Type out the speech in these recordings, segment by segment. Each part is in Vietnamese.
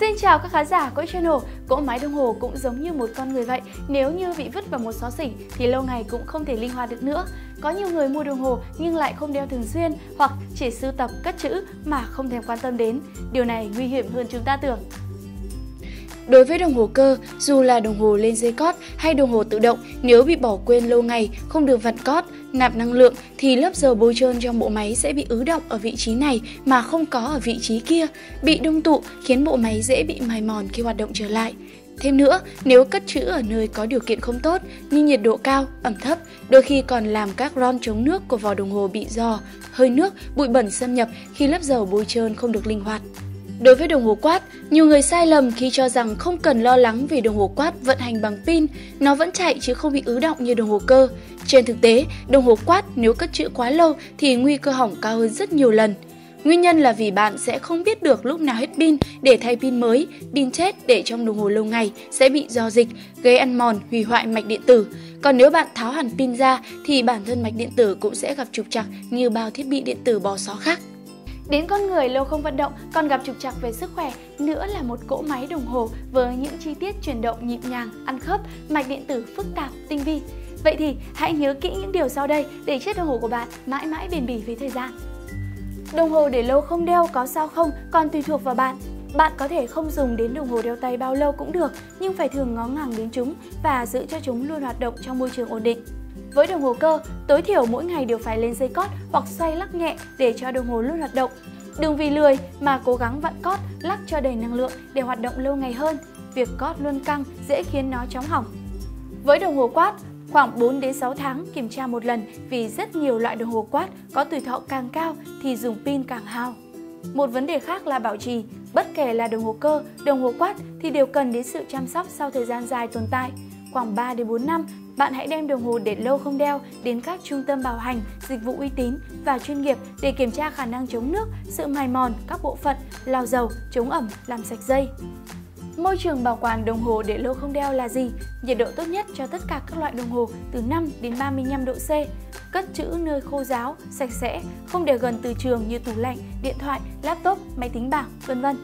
Xin chào các khán giả của channel, cỗ máy đồng hồ cũng giống như một con người vậy, nếu như bị vứt vào một xó xỉnh thì lâu ngày cũng không thể linh hoạt được nữa. Có nhiều người mua đồng hồ nhưng lại không đeo thường xuyên hoặc chỉ sưu tập cất chữ mà không thèm quan tâm đến. Điều này nguy hiểm hơn chúng ta tưởng. Đối với đồng hồ cơ, dù là đồng hồ lên dây cót hay đồng hồ tự động, nếu bị bỏ quên lâu ngày, không được vặt cót, nạp năng lượng thì lớp dầu bôi trơn trong bộ máy sẽ bị ứ động ở vị trí này mà không có ở vị trí kia, bị đông tụ khiến bộ máy dễ bị mài mòn khi hoạt động trở lại. Thêm nữa, nếu cất chữ ở nơi có điều kiện không tốt như nhiệt độ cao, ẩm thấp, đôi khi còn làm các ron chống nước của vỏ đồng hồ bị giò, hơi nước, bụi bẩn xâm nhập khi lớp dầu bôi trơn không được linh hoạt. Đối với đồng hồ quát, nhiều người sai lầm khi cho rằng không cần lo lắng vì đồng hồ quát vận hành bằng pin, nó vẫn chạy chứ không bị ứ động như đồng hồ cơ. Trên thực tế, đồng hồ quát nếu cất trữ quá lâu thì nguy cơ hỏng cao hơn rất nhiều lần. Nguyên nhân là vì bạn sẽ không biết được lúc nào hết pin để thay pin mới, pin chết để trong đồng hồ lâu ngày sẽ bị do dịch, gây ăn mòn, hủy hoại mạch điện tử. Còn nếu bạn tháo hẳn pin ra thì bản thân mạch điện tử cũng sẽ gặp trục trặc như bao thiết bị điện tử bò xó khác. Đến con người lâu không vận động còn gặp trục trặc về sức khỏe nữa là một cỗ máy đồng hồ với những chi tiết chuyển động nhịp nhàng, ăn khớp, mạch điện tử phức tạp, tinh vi. Vậy thì hãy nhớ kỹ những điều sau đây để chiếc đồng hồ của bạn mãi mãi bền bỉ với thời gian. Đồng hồ để lâu không đeo có sao không còn tùy thuộc vào bạn. Bạn có thể không dùng đến đồng hồ đeo tay bao lâu cũng được, nhưng phải thường ngó ngàng đến chúng và giữ cho chúng luôn hoạt động trong môi trường ổn định. Với đồng hồ cơ, tối thiểu mỗi ngày đều phải lên dây cót hoặc xoay lắc nhẹ để cho đồng hồ luôn hoạt động. Đừng vì lười mà cố gắng vặn cót, lắc cho đầy năng lượng để hoạt động lâu ngày hơn. Việc cót luôn căng dễ khiến nó chóng hỏng. Với đồng hồ quát, khoảng 4 đến 6 tháng kiểm tra một lần vì rất nhiều loại đồng hồ quát có tuổi thọ càng cao thì dùng pin càng hao. Một vấn đề khác là bảo trì, bất kể là đồng hồ cơ, đồng hồ quát thì đều cần đến sự chăm sóc sau thời gian dài tồn tại. Khoảng 3 đến 4 năm bạn hãy đem đồng hồ để lâu không đeo đến các trung tâm bảo hành, dịch vụ uy tín và chuyên nghiệp để kiểm tra khả năng chống nước, sự mài mòn các bộ phận, lau dầu, chống ẩm, làm sạch dây. Môi trường bảo quản đồng hồ để lâu không đeo là gì? Nhiệt độ tốt nhất cho tất cả các loại đồng hồ từ 5 đến 35 độ C. Cất trữ nơi khô ráo, sạch sẽ, không để gần từ trường như tủ lạnh, điện thoại, laptop, máy tính bảng, vân vân.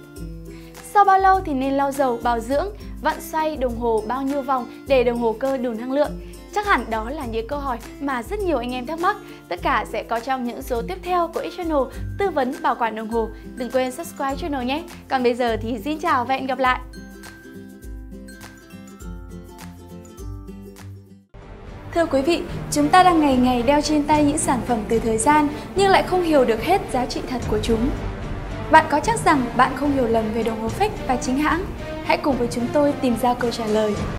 Sau bao lâu thì nên lau dầu, bảo dưỡng, vặn xoay đồng hồ bao nhiêu vòng để đồng hồ cơ đủ năng lượng? Chắc hẳn đó là những câu hỏi mà rất nhiều anh em thắc mắc. Tất cả sẽ có trong những số tiếp theo của X-Channel tư vấn bảo quản đồng hồ. Đừng quên subscribe channel nhé. Còn bây giờ thì xin chào và hẹn gặp lại. Thưa quý vị, chúng ta đang ngày ngày đeo trên tay những sản phẩm từ thời gian nhưng lại không hiểu được hết giá trị thật của chúng. Bạn có chắc rằng bạn không hiểu lầm về đồng hồ fake và chính hãng? Hãy cùng với chúng tôi tìm ra câu trả lời.